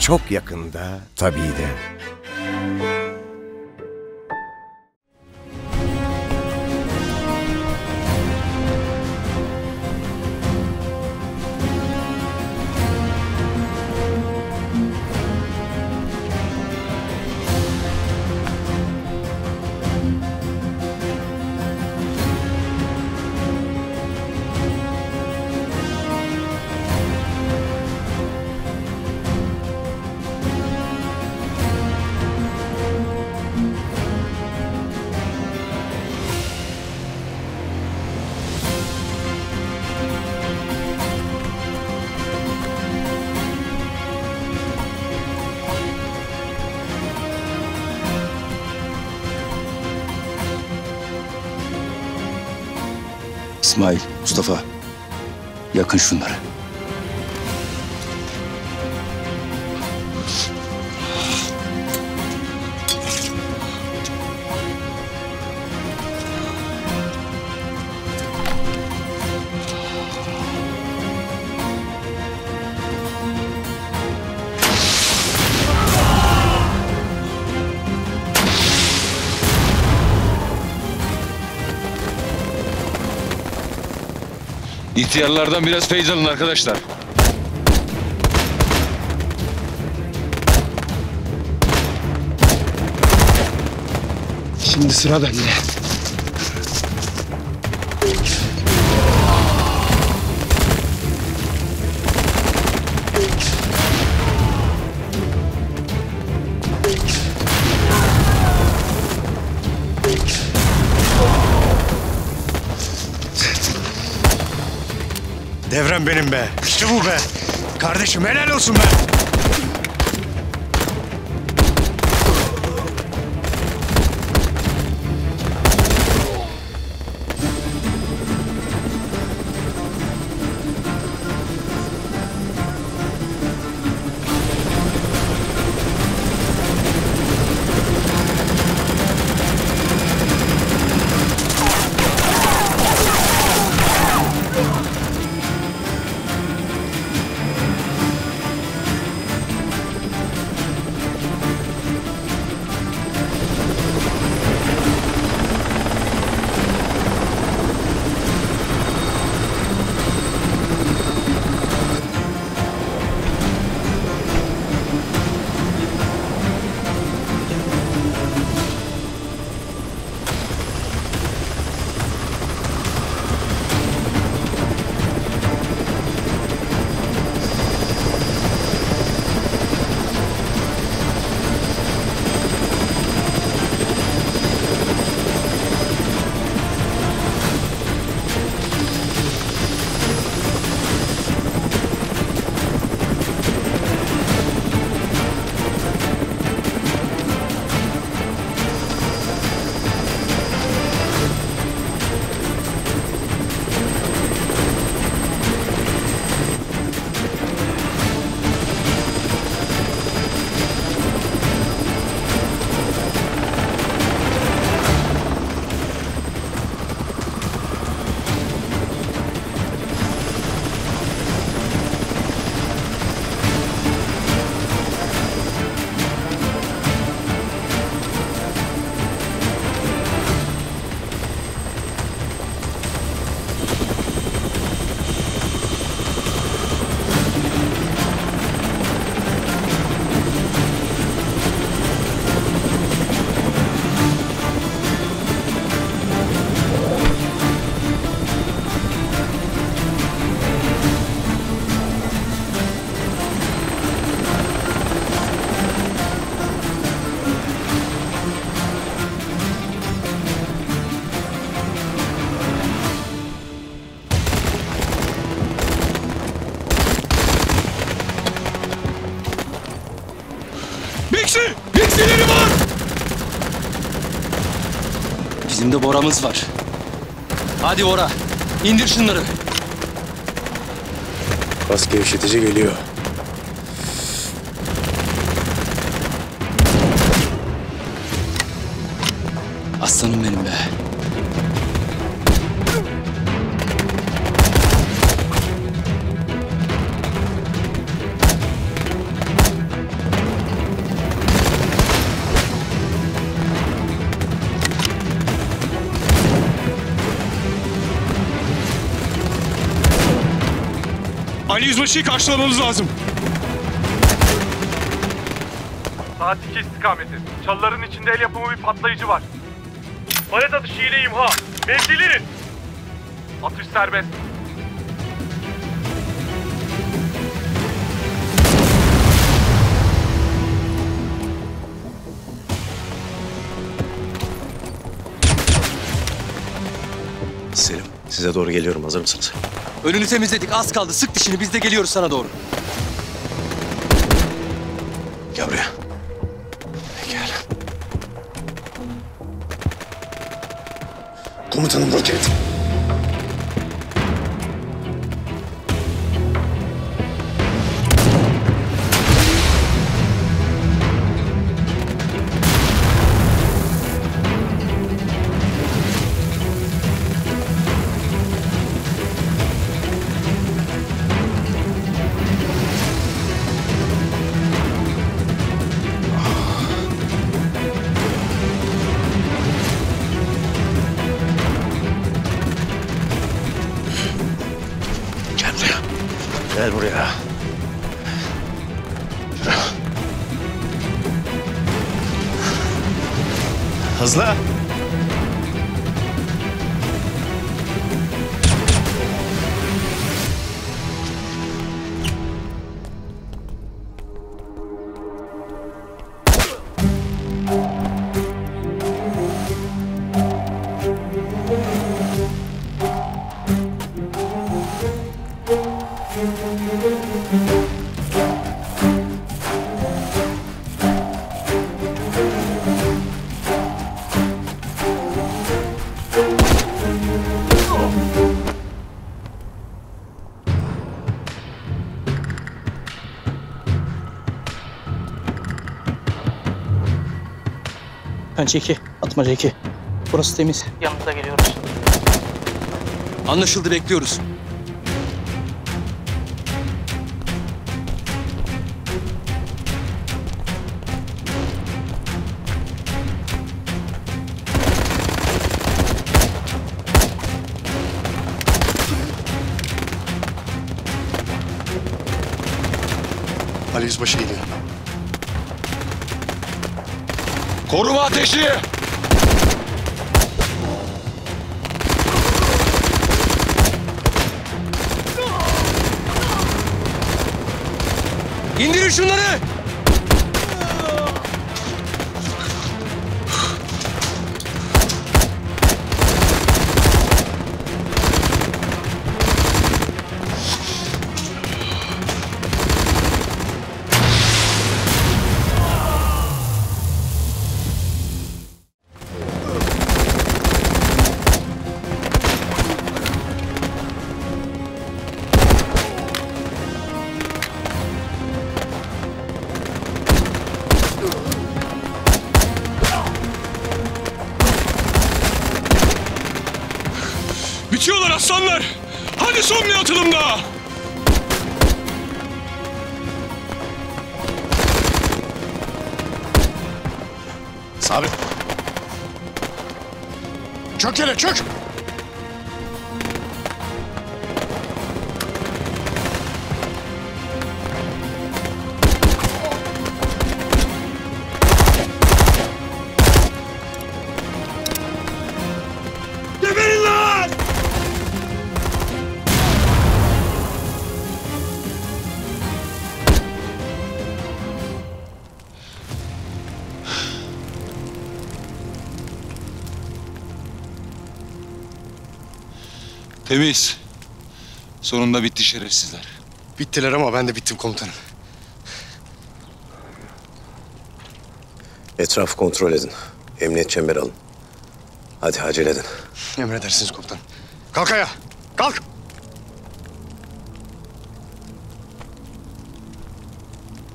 Çok yakında tabii de. İsmail, Mustafa. Yakın şunları. İhtiyarlardan biraz feyz alın arkadaşlar. Şimdi sıra bende. Benim be. İşte bu be. Kardeşim helal olsun be. Bizim de Bora'mız var. Hadi Bora, indir şunları. Bas gevşetici geliyor. Aslanım benim be. Yüzbaşıyı karşılamanız lazım. Saat 2 istikameti. Çalıların içinde el yapımı bir patlayıcı var. Palet atışı ile imha. Mevzilerin. Atış serbest. Selim, size doğru geliyorum. Hazır mısınız? Önünü temizledik. Az kaldı. Sık dişini. Biz de geliyoruz sana doğru. Gel buraya. Gel. Komutanım roket. Pençe 2, atmaca 2. Burası temiz. Yanınıza geliyoruz. Anlaşıldı. Bekliyoruz. Ali Yüzbaşı geliyor. Koruma ateşi! İndirin şunları. Sabit. Çök yere çök. Temiz. Sonunda bitti şerefsizler. Bittiler ama ben de bittim komutanım. Etrafı kontrol edin. Emniyet çemberi alın. Hadi acele edin. Emredersiniz komutanım. Kalk ayağa. Kalk.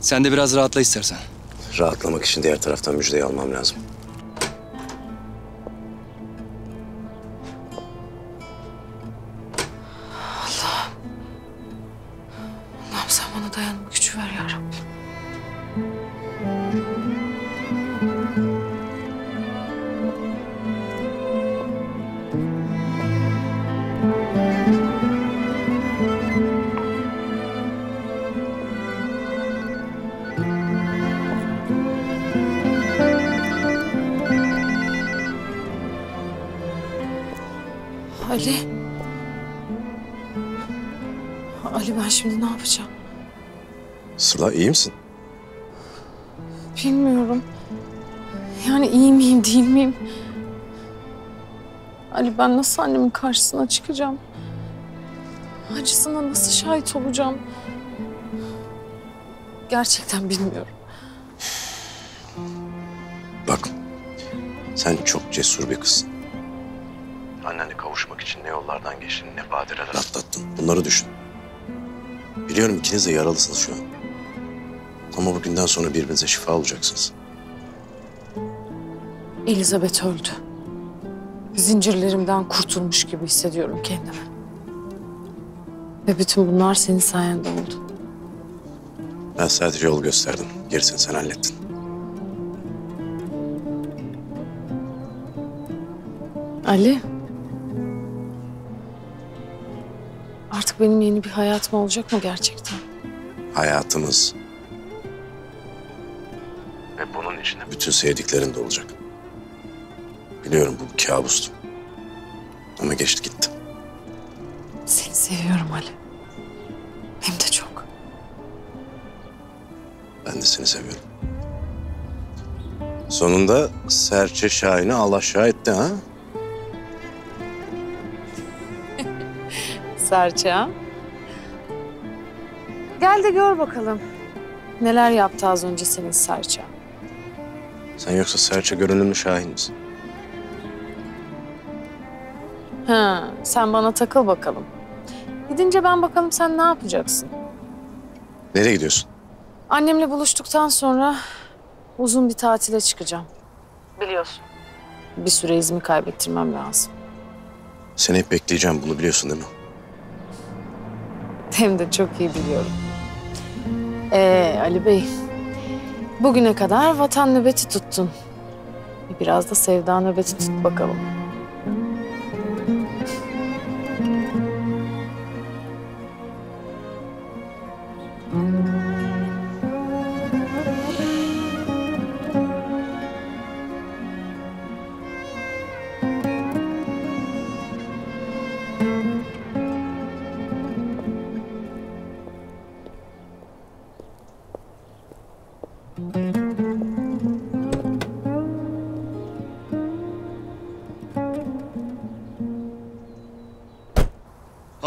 Sen de biraz rahatla istersen. Rahatlamak için diğer taraftan müjdeyi almam lazım. Ali. Ali ben şimdi ne yapacağım? Sıla iyi misin? Bilmiyorum. Yani iyi miyim değil miyim? Ali ben nasıl annemin karşısına çıkacağım? Acısına nasıl şahit olacağım? Gerçekten bilmiyorum. Bak, sen çok cesur bir kızsın. Annenle kavuşmak için ne yollardan geçtin, ne badireler atlattın. Bunları düşün. Biliyorum ikiniz de yaralısınız şu an. Ama bugünden sonra birbirinize şifa olacaksınız. Elizabeth öldü. Zincirlerimden kurtulmuş gibi hissediyorum kendimi. Ve bütün bunlar senin sayende oldu. Ben sadece yol gösterdim. Gerisini sen hallettin. Ali. Artık benim yeni bir hayatım olacak mı gerçekten? Hayatımız. Ve bunun içinde bütün sevdiklerin de olacak. Biliyorum bu bir kabustu. Ama geçti gitti. Seni seviyorum Ali. Hem de çok. Ben de seni seviyorum. Sonunda serçe Şahin'i alaşağı etti ha? Serçe. Gel de gör bakalım. Neler yaptı az önce senin Serçe? Sen yoksa serçe görünümlü Şahin misin? Ha, sen bana takıl bakalım. Gidince ben bakalım sen ne yapacaksın? Nereye gidiyorsun? Annemle buluştuktan sonra uzun bir tatile çıkacağım. Biliyorsun. Bir süre izimi kaybettirmem lazım. Seni hep bekleyeceğim bunu biliyorsun değil mi? Hem de çok iyi biliyorum. Ee, Ali Bey, bugüne kadar vatan nöbeti tuttun. Biraz da sevda nöbeti tut bakalım.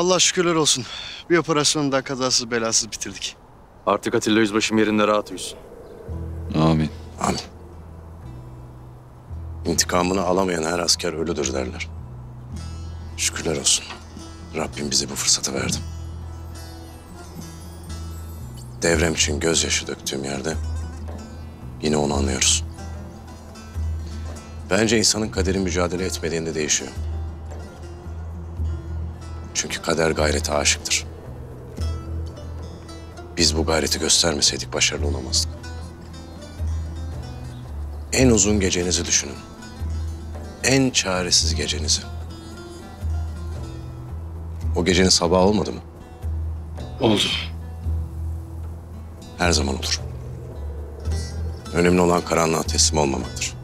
Allah şükürler olsun. Bir operasyonu daha kazasız belasız bitirdik. Artık Atilla Yüzbaşım yerinde rahat uyusun. Amin. Amin. İntikamını alamayan her asker ölüdür derler. Şükürler olsun. Rabbim bize bu fırsatı verdi. Devrem için gözyaşı döktüğüm yerde yine onu anlıyoruz. Bence insanın kaderi mücadele etmediğinde değişiyor. Çünkü kader gayrete aşıktır. Biz bu gayreti göstermeseydik başarılı olamazdık. En uzun gecenizi düşünün. En çaresiz gecenizi. O gecenin sabahı olmadı mı? Oldu. Her zaman olur. Önemli olan karanlığa teslim olmamaktır.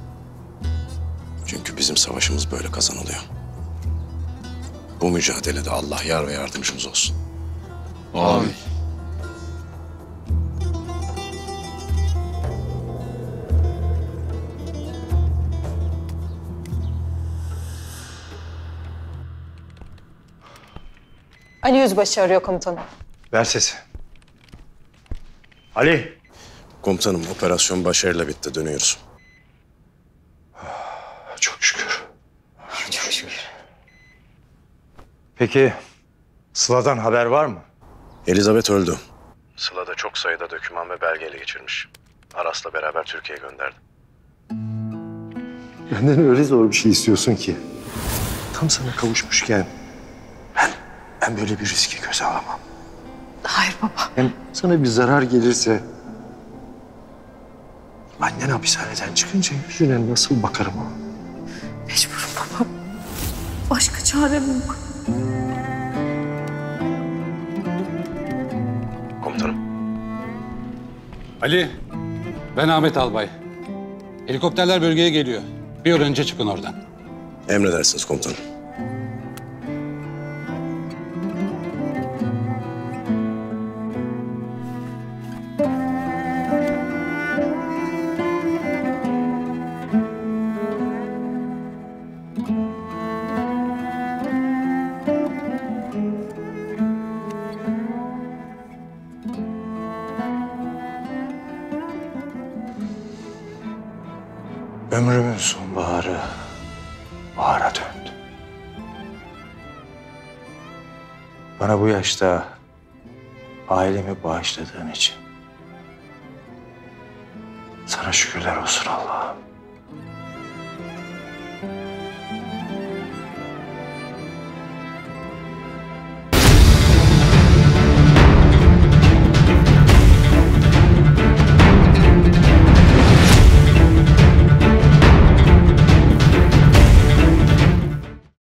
Çünkü bizim savaşımız böyle kazanılıyor. Bu mücadelede Allah yar ve yardımcımız olsun. Amin. Ali Yüzbaşı arıyor komutanım. Ver sesi. Ali. Komutanım operasyon başarıyla bitti. Dönüyoruz. Çok şükür. Çok şükür. Peki Sıla'dan haber var mı? Elizabeth öldü. Sıla da çok sayıda döküman ve belgeyle geçirmiş. Aras'la beraber Türkiye'ye gönderdi. Benden öyle zor bir şey istiyorsun ki. Tam sana kavuşmuşken ben, ben böyle bir riski göze alamam. Hayır baba. Hem sana bir zarar gelirse annen hapishaneden çıkınca yüzüne nasıl bakarım o? Mecburum baba. Başka çarem yok. Komutanım. Ali, ben Ahmet Albay. Helikopterler bölgeye geliyor. Bir an önce çıkın oradan. Emredersiniz komutanım. Bana bu yaşta ailemi bağışladığın için sana şükürler olsun Allah'ım.